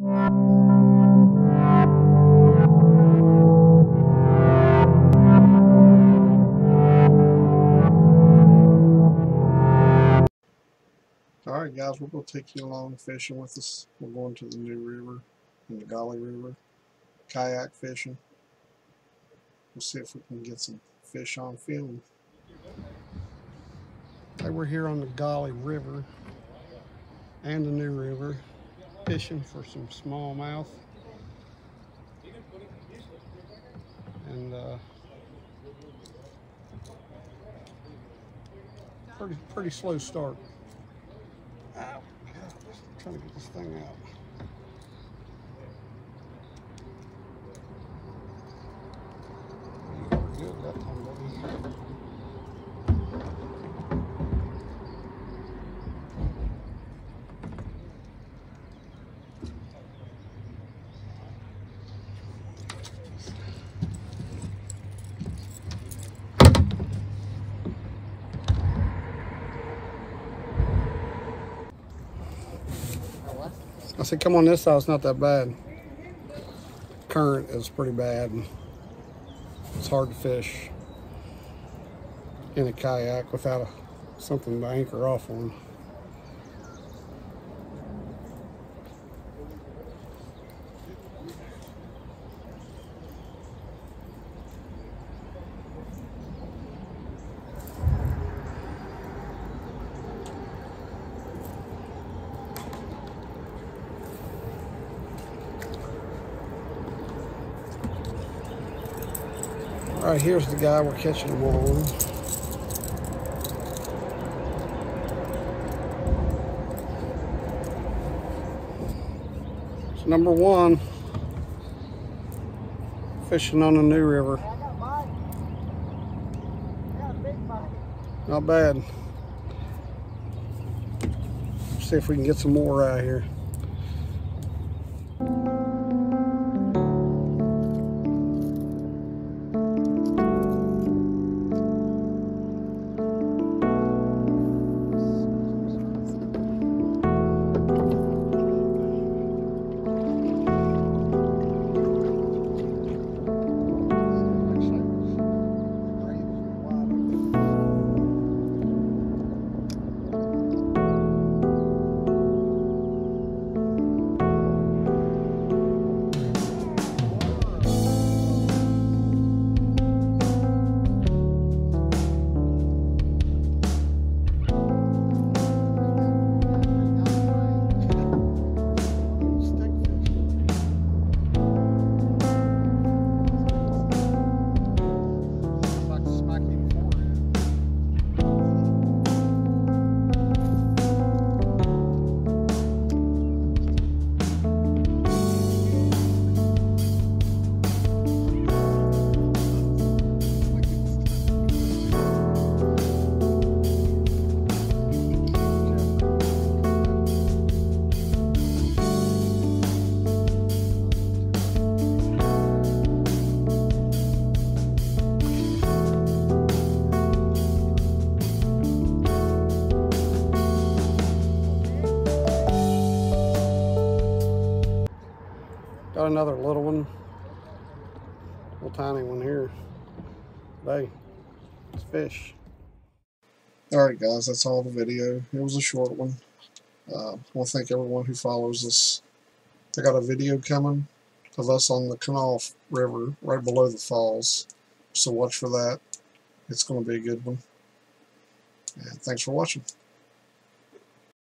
Alright guys, we're going to take you along fishing with us. We're going to the New River and the Gauley River, kayak fishing. We'll see if we can get some fish on film. Okay, we're here on the Gauley River and the New River fishing for some smallmouth. And uh, pretty pretty slow start. Ow. Trying to get this thing out. Good that time, buddy. I said, come on this side, it's not that bad. Current is pretty bad. It's hard to fish in a kayak without a, something to anchor off on. All right, here's the guy we're catching them on. Number one, fishing on the New River. Not bad. See if we can get some more out here. Got another little one. Little tiny one here. Hey, it's fish. Alright guys, that's all the video. It was a short one. Uh, I want to thank everyone who follows us. I got a video coming of us on the Kanawha River right below the falls. So watch for that. It's going to be a good one. And thanks for watching.